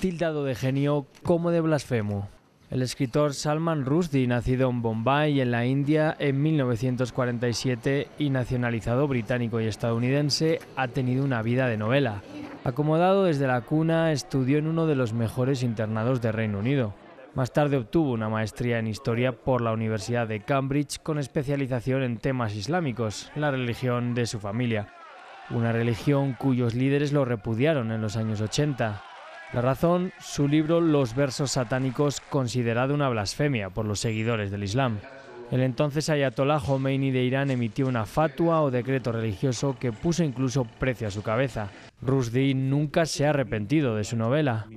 tildado de genio como de blasfemo. El escritor Salman Rushdie, nacido en Bombay, en la India, en 1947 y nacionalizado británico y estadounidense, ha tenido una vida de novela. Acomodado desde la cuna, estudió en uno de los mejores internados de Reino Unido. Más tarde obtuvo una maestría en historia por la Universidad de Cambridge con especialización en temas islámicos, la religión de su familia. Una religión cuyos líderes lo repudiaron en los años 80. La razón, su libro Los versos satánicos, considerado una blasfemia por los seguidores del Islam. El entonces ayatollah Khomeini de Irán emitió una fatua o decreto religioso que puso incluso precio a su cabeza. Rushdie nunca se ha arrepentido de su novela.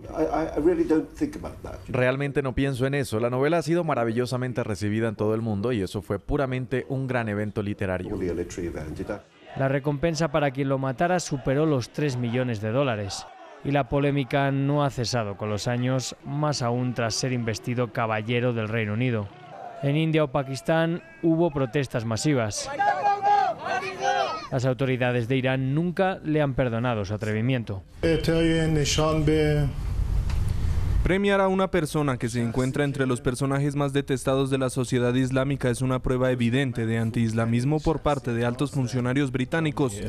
Realmente no pienso en eso. La novela ha sido maravillosamente recibida en todo el mundo y eso fue puramente un gran evento literario. La recompensa para quien lo matara superó los 3 millones de dólares y la polémica no ha cesado con los años, más aún tras ser investido caballero del Reino Unido. En India o Pakistán hubo protestas masivas. Las autoridades de Irán nunca le han perdonado su atrevimiento. Premiar a una persona que se encuentra entre los personajes más detestados de la sociedad islámica es una prueba evidente de antiislamismo por parte de altos funcionarios británicos.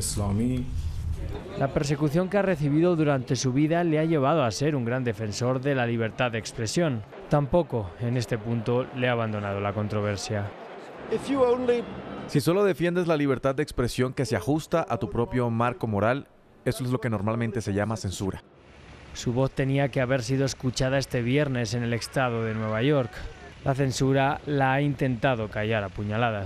La persecución que ha recibido durante su vida le ha llevado a ser un gran defensor de la libertad de expresión. Tampoco, en este punto, le ha abandonado la controversia. Si solo defiendes la libertad de expresión que se ajusta a tu propio marco moral, eso es lo que normalmente se llama censura. Su voz tenía que haber sido escuchada este viernes en el estado de Nueva York. La censura la ha intentado callar a puñaladas.